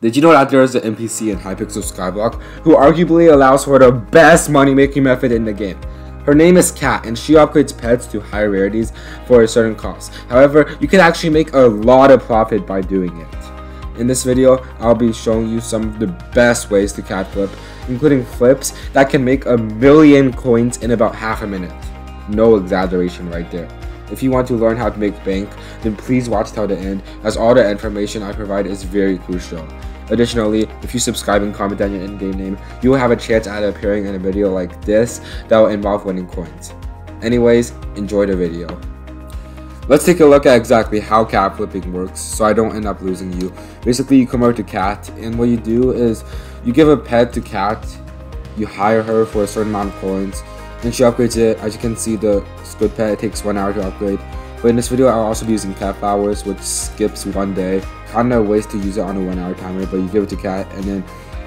Did you know that there is an NPC in Hypixel Skyblock who arguably allows for the best money making method in the game? Her name is Kat and she upgrades pets to higher rarities for a certain cost. However, you can actually make a lot of profit by doing it. In this video, I'll be showing you some of the best ways to Kat flip, including flips that can make a million coins in about half a minute. No exaggeration right there. If you want to learn how to make bank, then please watch till the end as all the information I provide is very crucial. Additionally, if you subscribe and comment on your in-game name, you will have a chance at appearing in a video like this that will involve winning coins. Anyways, enjoy the video. Let's take a look at exactly how Kat flipping works so I don't end up losing you. Basically, you come over to Kat and what you do is you give a pet to Kat, you hire her for a certain amount of coins, and she upgrades it. As you can see, the squid pet it takes one hour to upgrade. But in this video, I'll also be using Kat flowers, which skips one day. Kinda waste to use it on a one hour timer, but you give it to Kat, and then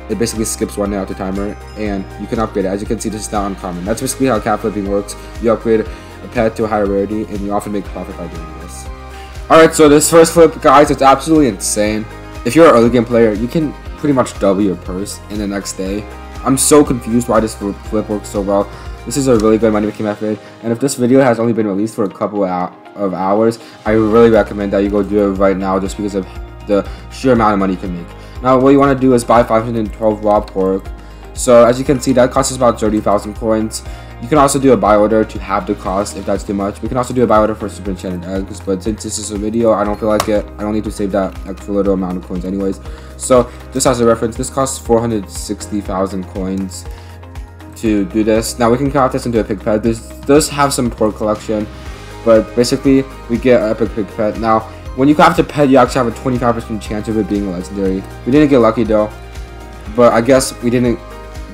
it basically skips one day out the timer, and you can upgrade it. As you can see, this is not uncommon. That's basically how Kat flipping works. You upgrade a pet to a higher rarity, and you often make profit by doing this. Alright, so this first flip, guys, it's absolutely insane. If you're an early game player, you can pretty much double your purse in the next day. I'm so confused why this flip works so well. This is a really good money making method, and if this video has only been released for a couple of hours, I really recommend that you go do it right now just because of the sheer amount of money you can make. Now, what you want to do is buy 512 raw pork. So, as you can see, that costs about 30,000 coins. You can also do a buy order to have the cost if that's too much. We can also do a buy order for super enchanted eggs, but since this is a video, I don't feel like it. I don't need to save that extra little amount of coins anyways. So, just as a reference, this costs 460,000 coins to do this. Now we can craft this into a pig pet. This does have some pork collection, but basically we get an epic pig pet. Now, when you craft a pet, you actually have a 25% chance of it being legendary. We didn't get lucky though, but I guess we didn't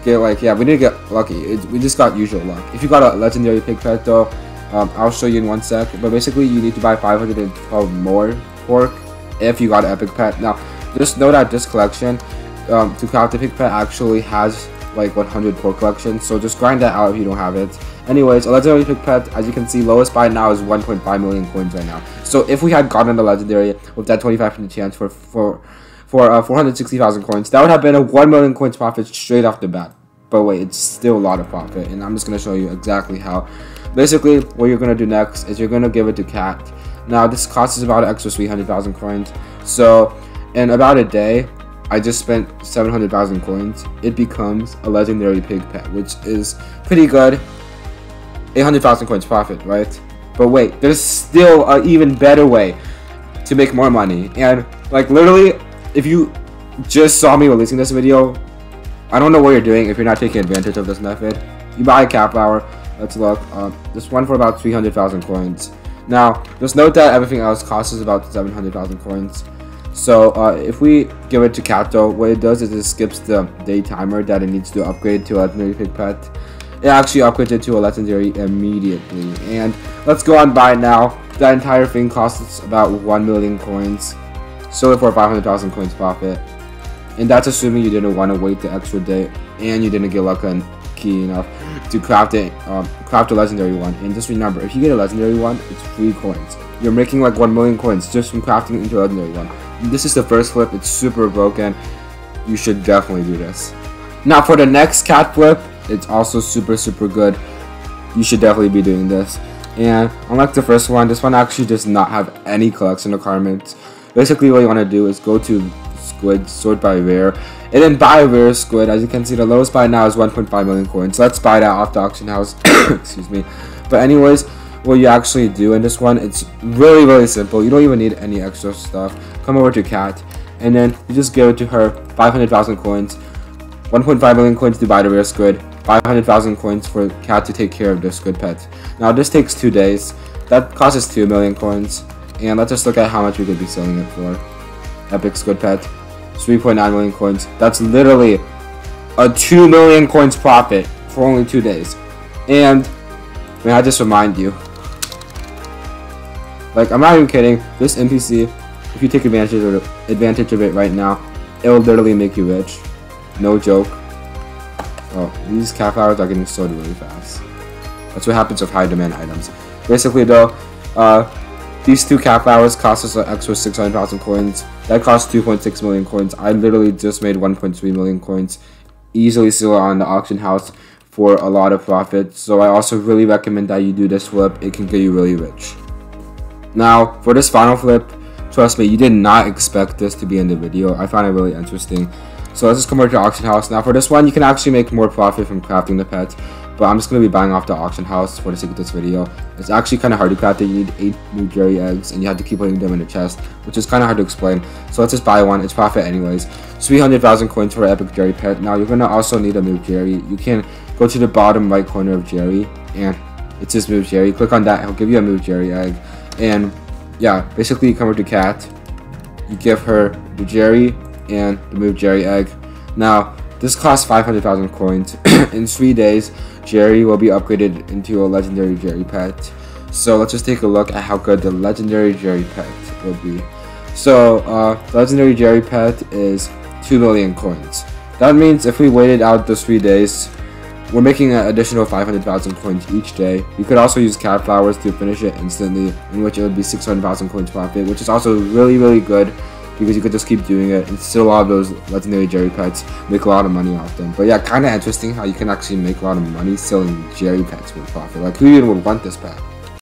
get like, yeah, we didn't get lucky. It, we just got usual luck. If you got a legendary pig pet though, um, I'll show you in one sec. But basically, you need to buy 512 more pork if you got an epic pet. Now, just know that this collection um, to craft the pig pet actually has like 100 pork collection, so just grind that out if you don't have it. Anyways, a legendary pig pet, as you can see, lowest buy now is 1.5 million coins right now. So if we had gotten the legendary with that 25% chance for for for uh, 460,000 coins, that would have been a 1 million coins profit straight off the bat. But wait, it's still a lot of profit, and I'm just gonna show you exactly how. Basically, what you're gonna do next is you're gonna give it to Kat. Now, this costs about an extra 300,000 coins. So, in about a day, I just spent 700,000 coins, it becomes a legendary pig pet, which is pretty good. 800,000 coins profit, right? But wait, there's still an even better way to make more money. And like literally, if you just saw me releasing this video, I don't know what you're doing if you're not taking advantage of this method. You buy a Kat flower, let's look, uh, this one for about 300,000 coins. Now, just note that everything else costs about 700,000 coins. So uh, if we give it to Kato, what it does is it skips the day timer that it needs to upgrade to a legendary pig pet. It actually upgrades it to a legendary immediately. And let's go on buy now. That entire thing costs about 1 million coins. So for 500,000 coins profit. And that's assuming you didn't want to wait the extra day and you didn't get lucky enough to craft it, um, craft a legendary one. And just remember, if you get a legendary one, it's free coins. You're making like 1 million coins just from crafting into a legendary one. This is the first flip, it's super broken. You should definitely do this. Now for the next Kat flip, it's also super super good. You should definitely be doing this. And unlike the first one, this one actually does not have any collection requirements. Basically what you want to do is go to squid, sort by rare, and then buy a rare squid. As you can see, the lowest buy now is 1.5 million coins. So let's buy that off the auction house. Excuse me. But anyways, what you actually do in this one, it's really, really simple. You don't even need any extra stuff. Come over to Kat, and then you just give it to her 500,000 coins, 1.5 million coins to buy the rare squid, 500,000 coins for Kat to take care of the squid pet. Now this takes two days. That costs us 2 million coins. And let's just look at how much we could be selling it for. Epic squid pet, 3.9 million coins. That's literally a 2 million coins profit for only two days. And may I just remind you, like, I'm not even kidding. This NPC, if you take advantage of it, advantage of it right now, it will literally make you rich. No joke. Oh, these Kat flowers are getting sold really fast. That's what happens with high demand items. Basically, though, uh, these two Kat flowers cost us an extra 600,000 coins. That cost 2.6 million coins. I literally just made 1.3 million coins. Easily sell on the auction house for a lot of profit. So I also really recommend that you do this flip. It can get you really rich. Now, for this final flip, trust me, you did not expect this to be in the video. I found it really interesting. So let's just come over to auction house. Now for this one, you can actually make more profit from crafting the pet but I'm just going to be buying off the auction house for the sake of this video. It's actually kind of hard to craft it. You need 8 new Jerry eggs and you have to keep putting them in the chest, which is kind of hard to explain. So let's just buy one. It's profit anyways. 300,000 coins for an epic Jerry pet. Now you're going to also need a move Jerry. You can go to the bottom right corner of Jerry and it's just move Jerry. Click on that. He'll give you a move Jerry egg. And yeah, basically you come over to Kat. You give her the Jerry and the move Jerry egg. Now, this costs 500,000 coins. in 3 days, Jerry will be upgraded into a legendary Jerry pet. So let's just take a look at how good the legendary Jerry pet will be. So, uh, legendary Jerry pet is 2 million coins. That means if we waited out those 3 days, we're making an additional 500,000 coins each day. You could also use Kat flowers to finish it instantly, in which it would be 600,000 coins profit, which is also really, really good because you could just keep doing it and still a lot of those legendary Jerry pets make a lot of money off them. But yeah, kind of interesting how you can actually make a lot of money selling Jerry pets with profit. Like who even would want this pet?